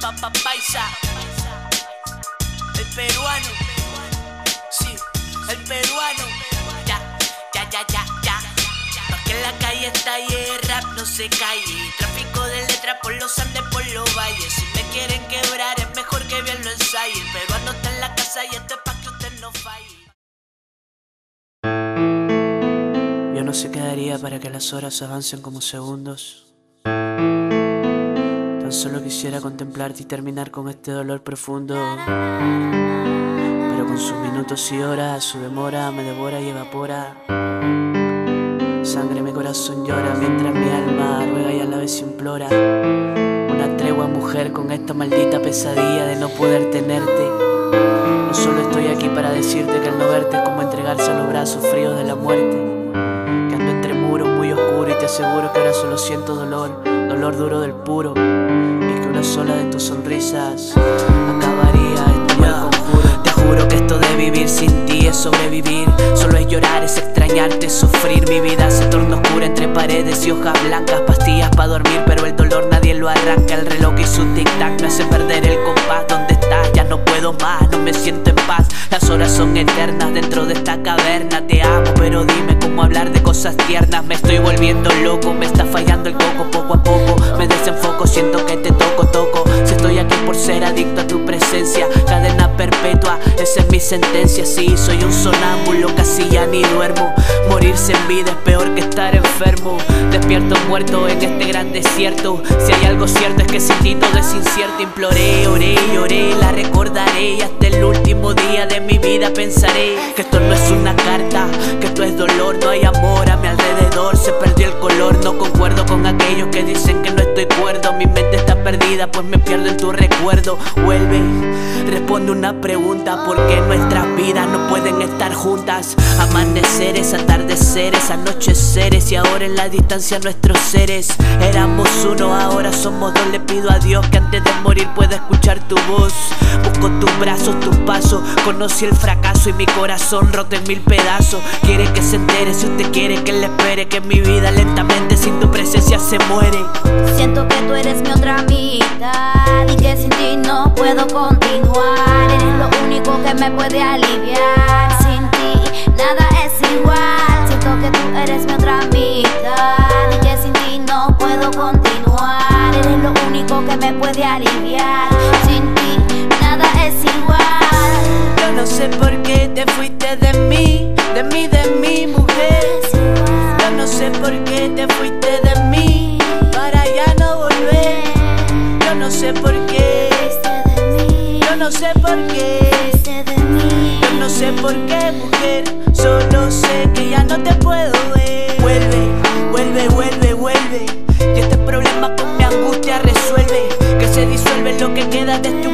papá paisa. El peruano. Sí, el peruano. Ya, ya, ya, ya, ya. Porque en la calle está y el rap no se calle. Tráfico de letras por los Andes, por los valles. Si me quieren quebrar, es mejor que bien lo ensaye. El peruano está en la casa y esto es pa' que usted no falle. Yo no sé qué daría para que las horas avancen como segundos. Solo quisiera contemplarte y terminar con este dolor profundo. Pero con sus minutos y horas, su demora me devora y evapora. Sangre mi corazón llora mientras mi alma ruega y a la vez implora. Una tregua mujer con esta maldita pesadilla de no poder tenerte. No solo estoy aquí para decirte que al no verte es como entregarse a los brazos fríos de la muerte. Que ando entre muros muy oscuros y te aseguro que ahora solo siento dolor, dolor duro del puro. Y que una sola de tus sonrisas acabaría este mal conjuro. Te juro que esto de vivir sin ti es sobrevivir. Solo es llorar, es extrañarte, sufrir. Mi vida se torna oscura entre paredes y hojas blancas. Pastillas para dormir, pero el dolor nadie lo arranca. El reloj y su tic-tac me hace perder el compás. No puedo más, no me siento en paz. Las horas son eternas dentro de esta caverna. Te amo, pero dime cómo hablar de cosas tiernas. Me estoy volviendo loco, me está fallando el coco poco a poco. Me desenfoco, siento que te toco, toco. Si estoy aquí por ser adicto a tu presencia, cadena perpetua, esa es mi sentencia. Sí, soy un sonámbulo, casi ya ni duermo. Morirse en vida es peor que estar enfermo. Despierto muerto en este gran desierto. Si hay algo cierto es que sin todo es incierto. Imploré, oré, lloré, la recordaré. Y hasta el último día de mi vida pensaré que esto no es una carta, que esto es dolor, no hay amor a mi alrededor. Se perdió el color, no concuerdo con aquellos que dicen que no estoy cuerdo. Mi mente está perdida, pues me pierdo en tu recuerdo. Vuelve, responde una pregunta: ¿por qué nuestras vidas no pueden estar juntas? Amaneceres, atardeceres, anocheceres y ahora en la distancia nuestros seres. Éramos uno, ahora somos dos. Le pido a Dios que antes de morir pueda escuchar tu voz. Busco tus brazos, tus pasos. Conocí el fracaso y mi corazón roto en mil pedazos. Quiere que se entere si usted quiere que le espere. Que mi vida lentamente sin tu presencia se muere. Siento que tú eres mi otra mitad no puedo continuar. Eres lo único que me puede aliviar. Sin ti nada es igual. Siento que tú eres mi otra mitad y que sin ti no puedo continuar. Eres lo único que me puede aliviar. Sin ti nada es igual. Yo no sé por qué te fuiste de mí, de mí, de mi mujer. Yo no sé por qué te fuiste de mí, para ya no volver. Yo no sé por qué, no sé por qué. Yo no sé por qué, mujer, solo sé que ya no te puedo ver. Vuelve, vuelve, vuelve, vuelve. Y este problema con mi angustia resuelve. Que se disuelve lo que queda de este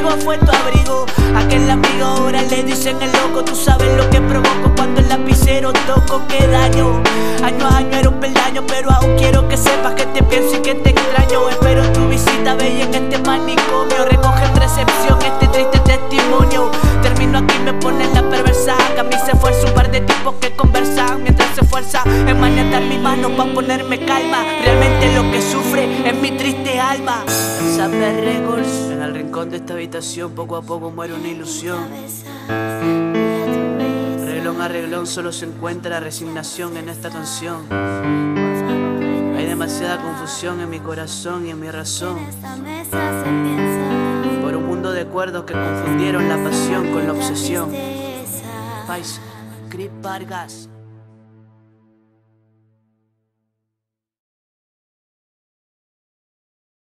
fue tu abrigo. Aquel amigo ahora le dicen el loco. Tú sabes lo que provoco cuando el lapicero toco. Que daño. Año a año era un peldaño, pero aún quiero que sepas que te pienso y que te extraño. Espero tu visita bella en este manicomio. Recoge en recepción este triste Realmente lo que sufre es mi triste alma. En el rincón de esta habitación, poco a poco muere una ilusión. Reglón a reglón solo se encuentra resignación en esta canción. Hay demasiada confusión en mi corazón y en mi razón. Por un mundo de cuerdos que confundieron la pasión con la obsesión. Paisa, Crip Vargas.